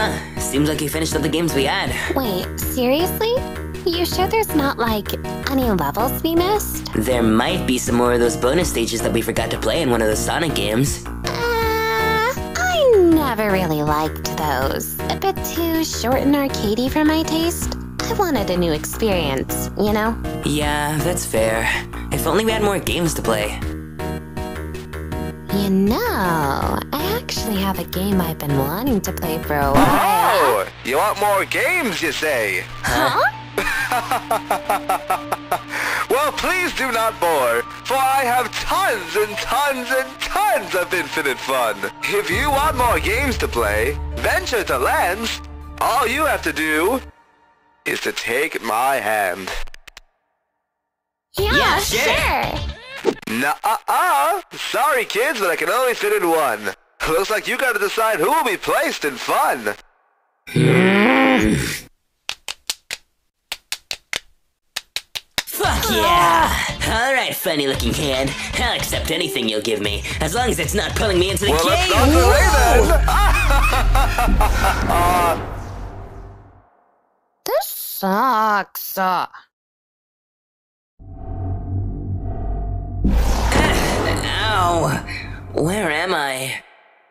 Huh, seems like you finished all the games we had. Wait, seriously? You sure there's not, like, any levels we missed? There might be some more of those bonus stages that we forgot to play in one of the Sonic games. Uh, I never really liked those. A bit too short and arcadey for my taste. I wanted a new experience, you know? Yeah, that's fair. If only we had more games to play. You know, I actually have a game I've been wanting to play for a while. Oh, you want more games, you say? Huh? well, please do not bore, for I have tons and tons and tons of infinite fun. If you want more games to play, venture to Lands. All you have to do is to take my hand. Yeah, Yeah, sure. sure. Nuh-uh-uh. Sorry, kids, but I can only fit in one. Looks like you gotta decide who will be placed in fun. Fuck yeah! Alright, funny looking hand. I'll accept anything you'll give me, as long as it's not pulling me into the Well, let's game. not delay then. This sucks. Where am I?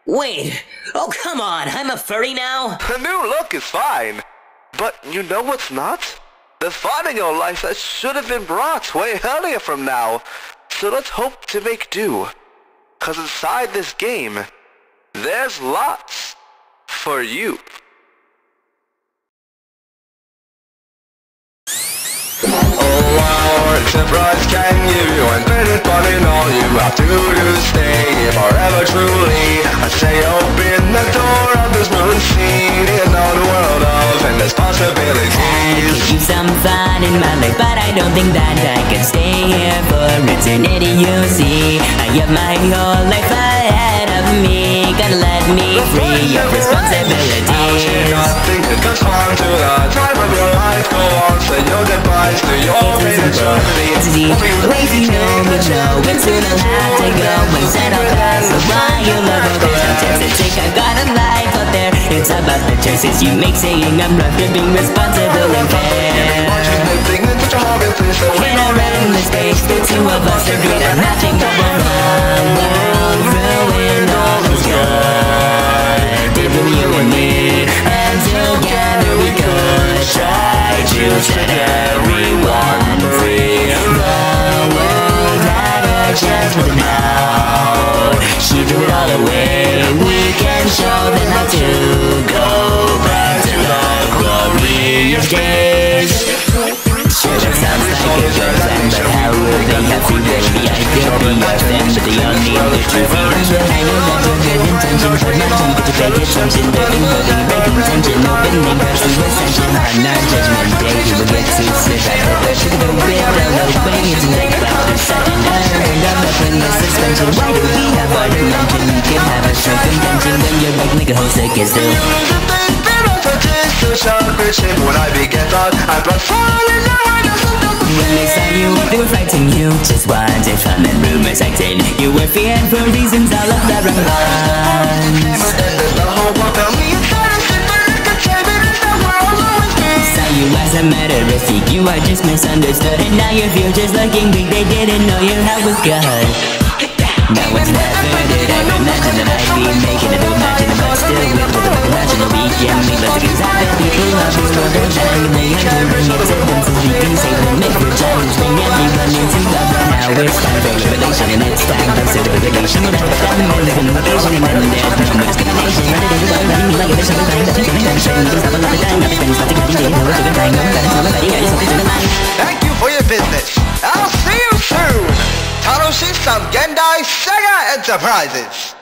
Wait! Oh, come on! I'm a furry now? The new look is fine. But you know what's not? The fun in your life that should have been brought way earlier from now. So let's hope to make do. Cause inside this game, there's lots for you. Enterprise can give you infinite fun in all you have to do stay forever truly. I say open the door of this moon scene in all the world of endless I possibilities. could use some fun in my life, but I don't think that I can stay here for eternity. You see, I have my whole life ahead of me. Gotta let me free of responsibilities. Nothing comes on to the time of your life. Go on, say your goodbyes to your you know, you know when soon I'll have to go. Said I'll pass, so why you love it? There's no chance to take. I've got a life out there. It's about the choices you make, saying I'm for being responsible and fair. The a endless space, the two of us great at nothing but chance with. She threw it all away. We can show them how to go back to the glorious days. Sounds like a good but how will they have will? The idea be of higher level, good intention, but not too good to pay attention. Opening On our judgment day, will get to sit back at the sugar the wheel, open it's like about a second. Earned up up in the suspension. Why do we have our dimension? You can have a intention when you're like nigga, whole sick I began thought I When they saw you, they were fighting you Just wanted fun and rumors acting You were feared for reasons all of the wrong matter You are just misunderstood. And now your future's looking bleak They didn't know your heart was good. Now it's never did I imagine that I'd be making a new imagine But still with the a weekend Me but the happen People love you more than time They are doing it to them So we can save them Make the challenge Bring everyone into love. Now it's time for revelation. And it's time for certification And I'm done with the innovation And then there's no discrimination Enterprises.